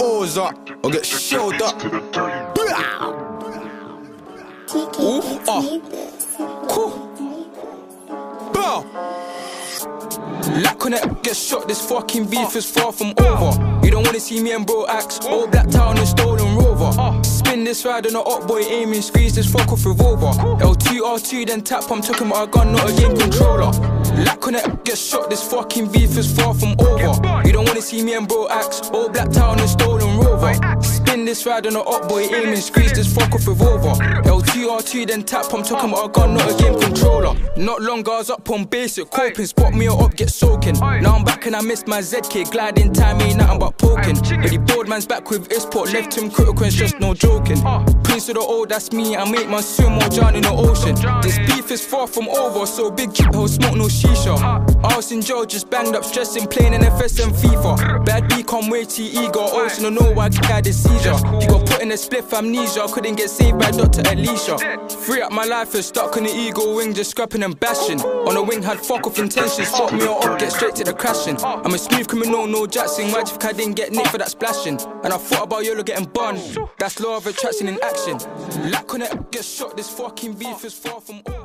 Up or get shelled up. Ooh, ah, cool. Bow. Lack on it, get shot. This fucking beef is far from over. You don't wanna see me and bro axe. Old Black Town and stolen rover. This ride on a hot boy aiming, squeeze this fuck off revolver. L2 R2, then tap. I'm talking about a gun, not a game controller. Lack on it, get shot. This fucking beef is far from over. You don't wanna see me and bro axe. Old Black Town and stolen rover. Spin this ride on a hot boy aiming, squeeze this fuck off revolver. L2 R2, then tap. I'm talking about a gun, not a game controller. Not long, I was up on basic coping. Spot me up, get soaking. Now I'm back and I missed my ZK. Gliding time ain't nothing but poking. Board man's back with Isport. Left him critical, it's just no joking. Prince of the old, that's me. I make my swim or drown in the ocean. This beef is far from over, so big G hold smoke no shisha. Austin Joe just banged up, stressing, playing NFS and FIFA. Bad B come way too eager. Also don't know why I had a seizure. He got put in a spliff amnesia. Couldn't get saved by Dr. Alicia. Free up my life is stuck on the eagle wing, just scrapping and bashing. On the wing had fuck off intentions. Fuck me or up, get straight to the crashing. I'm a smooth criminal, no Jackson. Why'd you I didn't get nicked for that splashing? And I thought about YOLO getting bun. That's law of attraction in action. Lack on it, get shot. This fucking beef is far from over.